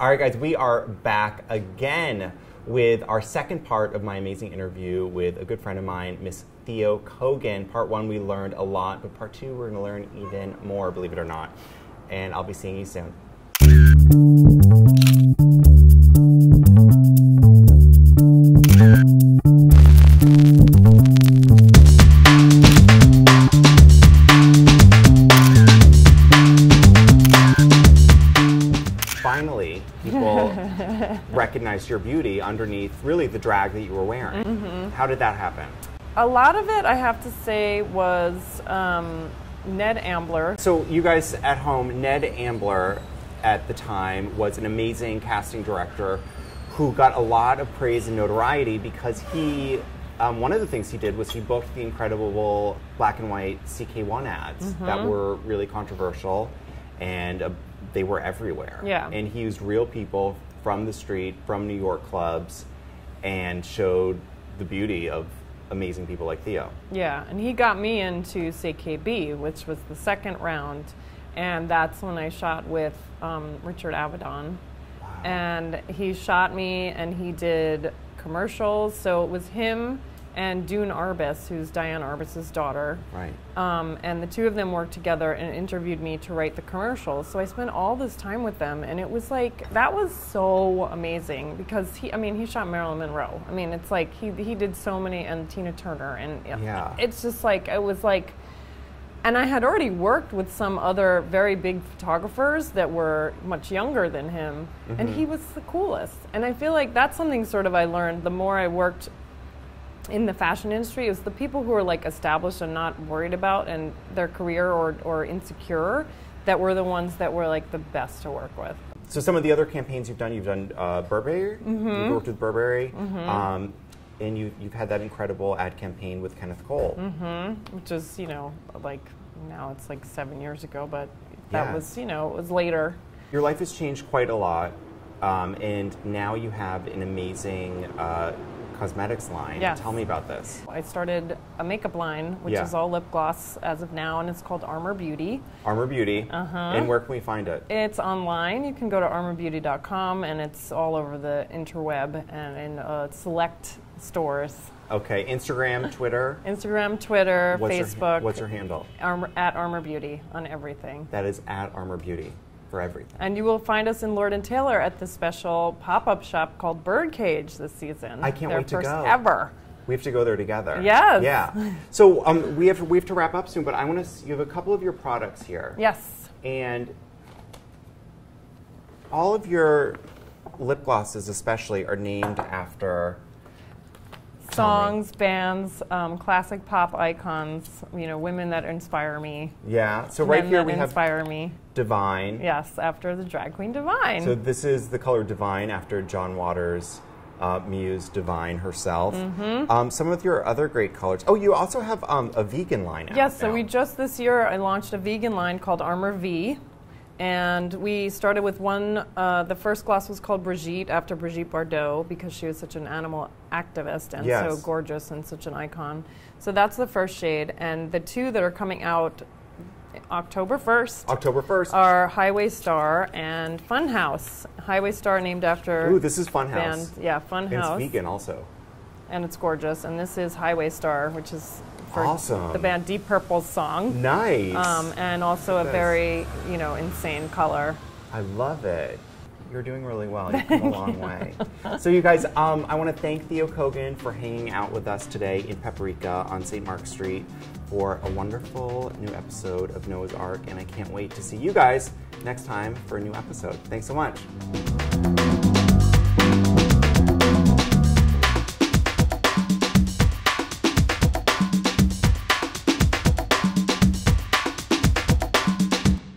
All right, guys, we are back again with our second part of my amazing interview with a good friend of mine, Miss Theo Kogan. Part one, we learned a lot, but part two, we're going to learn even more, believe it or not. And I'll be seeing you soon. Recognized your beauty underneath really the drag that you were wearing. Mm-hmm. How did that happen? A lot of it, I have to say, was um, Ned Ambler. So, you guys at home, Ned Ambler at the time was an amazing casting director who got a lot of praise and notoriety because he, um, one of the things he did was he booked the incredible black and white CK1 ads that Mm-hmm. were really controversial and uh, they were everywhere. Yeah. And he used real people from the street, from New York clubs, and showed the beauty of amazing people like Theo. Yeah, and he got me into CK Be, which was the second round, and that's when I shot with um, Richard Avedon. And he shot me, and he did commercials. So it was him and Doon Arbus, who's Diane Arbus's daughter. Right. Um, and the two of them worked together and interviewed me to write the commercials. So I spent all this time with them, and it was like that was so amazing because he, I mean, he shot Marilyn Monroe. I mean, it's like he he did so many and Tina Turner, and Yeah. it's just like it was like. And I had already worked with some other very big photographers that were much younger than him, and he was the coolest. And I feel like that's something sort of I learned the more I worked in the fashion industry is the people who are like established and not worried about and their career or, or insecure that were the ones that were like the best to work with. So some of the other campaigns you've done, you've done uh, Burberry. Mm-hmm. You've worked with Burberry, um, and you, you've had that incredible ad campaign with Kenneth Cole. Mm-hmm. Which is, you know, like now it's like seven years ago, but that Yeah. was, you know, it was later. Your life has changed quite a lot, um, and now you have an amazing uh, cosmetics line. Yes. Tell me about this. I started a makeup line, which Yeah. is all lip gloss as of now, and it's called Armour Beauty. Armour Beauty. Uh-huh. And where can we find it? It's online. You can go to armourbeauty.com, and it's all over the interweb and in uh, select stores. Okay, Instagram, Twitter. Instagram, Twitter, What's your- Facebook. what's your handle? Armour, at Armour Beauty on everything. That is at Armour Beauty for everything. And you will find us in Lord and Taylor at the special pop-up shop called Birdcage this season. I can't Their wait to first go. Ever. We have to go there together. Yes. Yeah. So um, we have we have to wrap up soon, but I want to. You have a couple of your products here. Yes. And all of your lip glosses, especially, are named after. Songs, bands, um, classic pop icons. You know, women that inspire me. Yeah. So right here we have inspire me. Divine. Yes, after the drag queen Divine. So this is the color Divine after John Waters' uh, muse Divine herself. Mm-hmm. Um, some of your other great colors. Oh, you also have um, a vegan line. Yes, so now. we just this year I launched a vegan line called Armour V. And we started with one, uh, the first gloss was called Brigitte after Brigitte Bardot because she was such an animal activist and Yes. so gorgeous and such an icon. So that's the first shade. And the two that are coming out October 1st October first. are Highway Star and Funhouse. Highway Star named after Ooh, this is band, Funhouse. yeah, And it's vegan also. and it's gorgeous. And this is Highway Star, which is for Awesome. the band Deep Purple's song. Nice. Um, and also a very, you know, insane color. I love it. You're doing really well. You've come a long way. So, you guys, um, I want to thank Theo Kogan for hanging out with us today in Paprika on St. Mark Street for a wonderful new episode of Noah's Arc. And I can't wait to see you guys next time for a new episode. Thanks so much.